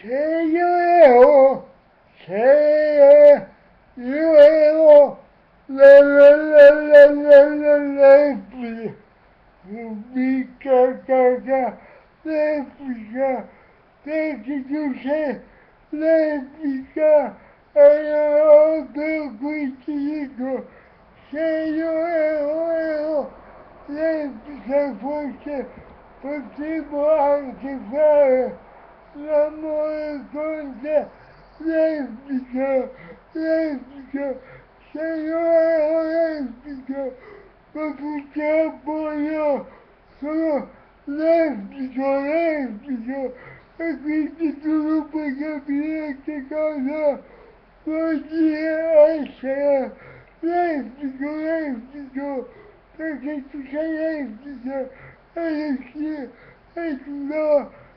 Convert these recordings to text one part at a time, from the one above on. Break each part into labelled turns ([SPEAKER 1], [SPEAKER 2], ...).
[SPEAKER 1] se io ero, se io ero le le le le le le le mica caca replica tecniche replica e allora qui ti dico se io ero ero replica forse potevo anche fare la moleconda lésbica, lésbica, señora lésbica, porque apoyó solo lésbico, lésbico, quindi tu puoi capire che cosa vuol dire essere lésbico, lésbico, perché tu sei lésbica e riuscire a trovare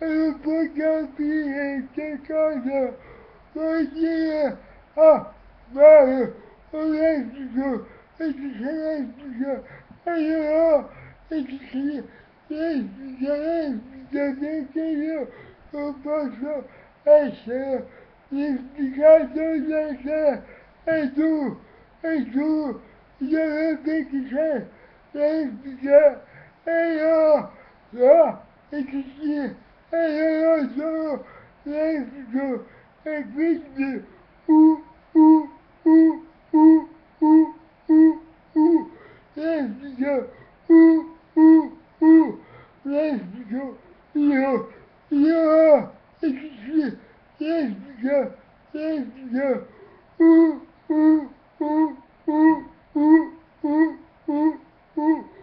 [SPEAKER 1] le Bougabi est quelqu'un de relié à mal religieux, religieux, alors, écrit, les élèves de l'école au poisson est l'explication de ça, et tout, et tout, je répétirai, l'explication, et e e ah, e e e e e e e e e uh, uh, uh, uh, uh, uh, uh, uh, uh, uh, e uh, uh, uh, uh, uh, uh, uh, uh.